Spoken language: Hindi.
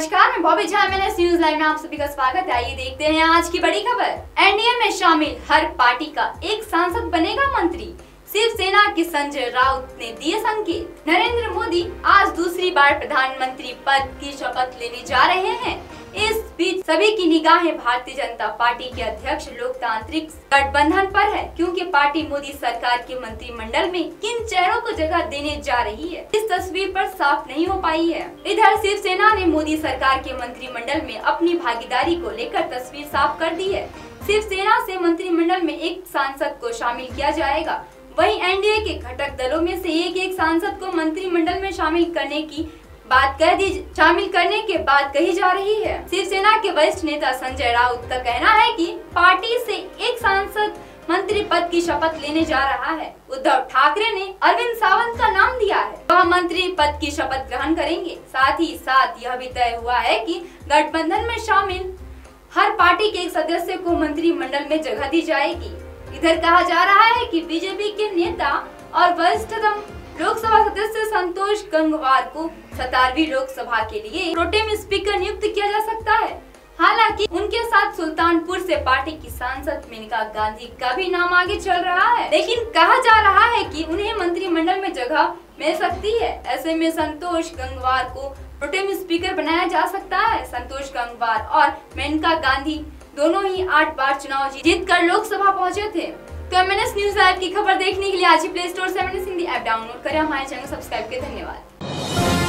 नमस्कार, मैं बॉबी झा मैंने न्यूज़ लाइव में आप सभी का स्वागत है। आइए देखते हैं आज की बड़ी खबर। एनडीए में शामिल, हर पार्टी का एक सांसद बनेगा मंत्री। शिवसेना के संजय राउत ने दिए संकेत। नरेंद्र मोदी आज दूसरी बार प्रधानमंत्री पद की शपथ लेने जा रहे हैं। इस बीच सभी की निगाहें भारतीय जनता पार्टी के अध्यक्ष लोकतांत्रिक गठबंधन पर है, क्योंकि पार्टी मोदी सरकार के मंत्रिमंडल में किन चेहरों को जगह देने जा रही है, इस तस्वीर पर साफ़ नहीं हो पाई है। इधर शिवसेना ने मोदी सरकार के मंत्रिमंडल में अपनी भागीदारी को लेकर तस्वीर साफ़ कर दी है। शिवसेना से मंत्रिमंडल में एक सांसद को शामिल किया जाएगा। वहीं एनडीए के घटक दलों में से एक एक सांसद को मंत्रिमंडल में शामिल करने की बात कह दी, शामिल करने के बाद कही जा रही है। शिवसेना के वरिष्ठ नेता संजय राउत का कहना है कि पार्टी से एक सांसद मंत्री पद की शपथ लेने जा रहा है। उद्धव ठाकरे ने अरविंद सावंत का नाम दिया है। वह मंत्री पद की शपथ ग्रहण करेंगे। साथ ही साथ यह भी तय हुआ है कि गठबंधन में शामिल हर पार्टी के एक सदस्य को मंत्रिमंडल में जगह दी जाएगी। इधर कहा जा रहा है कि बीजेपी के नेता और वरिष्ठतम सदस्य संतोष गंगवार को सतारवी लोकसभा के लिए प्रोटेम स्पीकर नियुक्त किया जा सकता है। हालाँकि, उनके साथ सुल्तानपुर से पार्टी की सांसद मेनका गांधी का भी नाम आगे चल रहा है। लेकिन कहा जा रहा है कि उन्हें मंत्रिमंडल में जगह मिल सकती है। ऐसे में संतोष गंगवार को प्रोटेम स्पीकर बनाया जा सकता है। संतोष गंगवार और मेनका गांधी दोनों ही आठ बार चुनाव जीत कर लोकसभा पहुँचे थे। तो एम न्यूज़ ऐप की खबर देखने के लिए आज ही प्ले स्टोर से एम हिंदी ऐप डाउनलोड करें। हमारे चैनल सब्सक्राइब करें धन्यवाद।